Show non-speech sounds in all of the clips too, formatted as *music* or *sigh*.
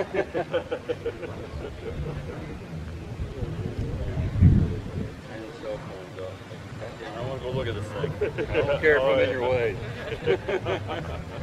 I want to go look at this thing. I don't care if I'm in your way. *laughs*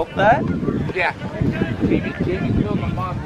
So he built that? Yeah. Jamie, Jamie's building a Model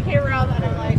I came around and I'm like,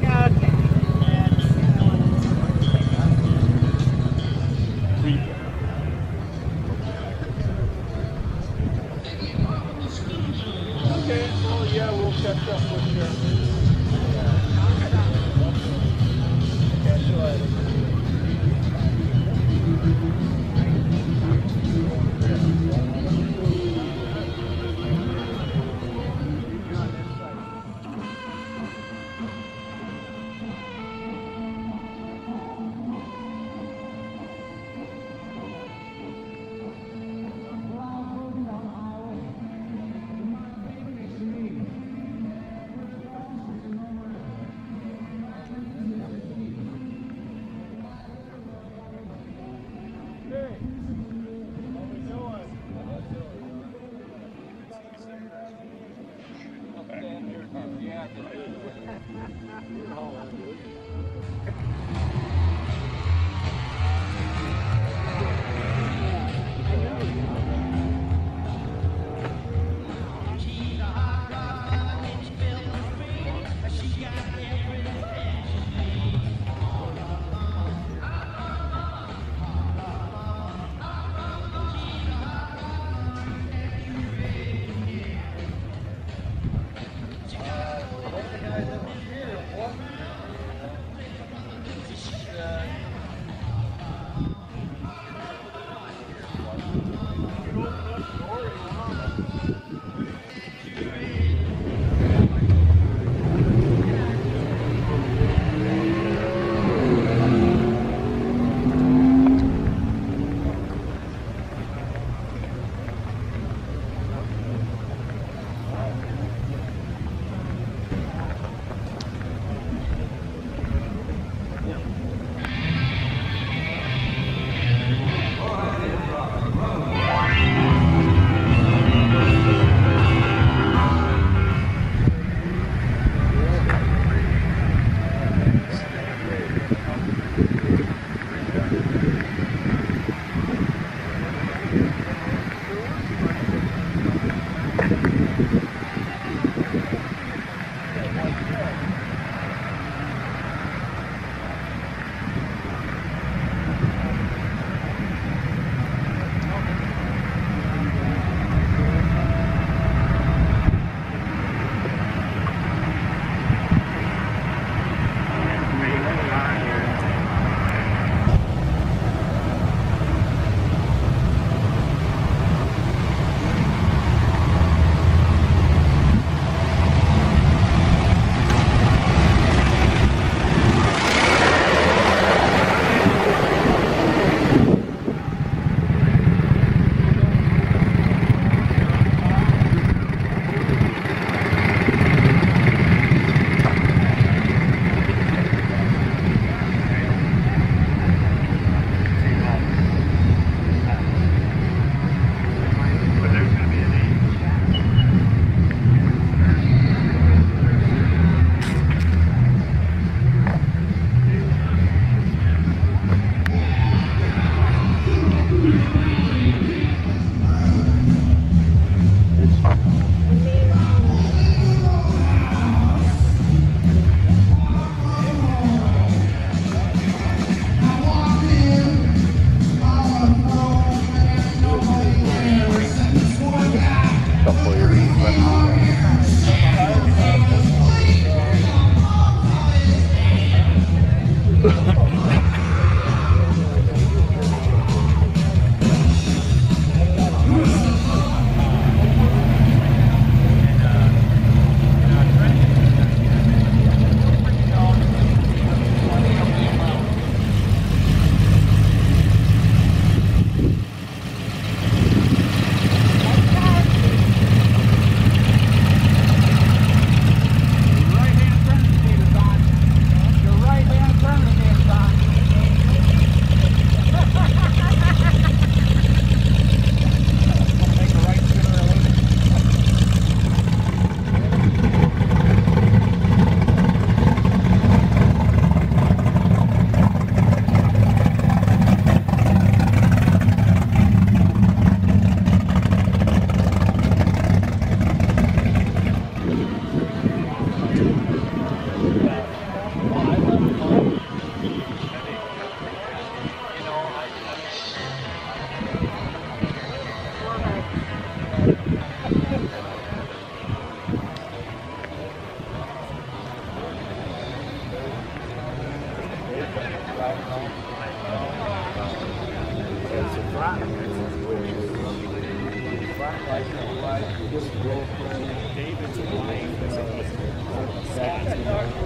Thank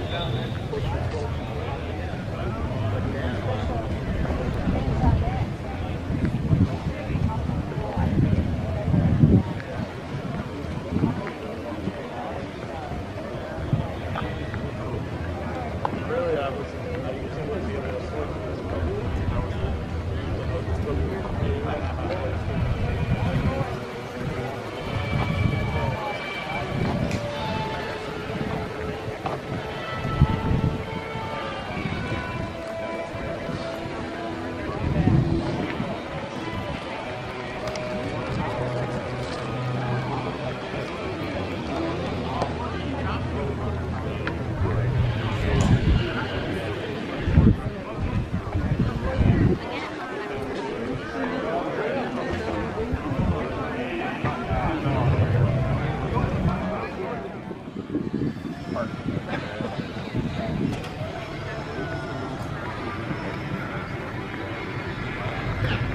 you. Yeah.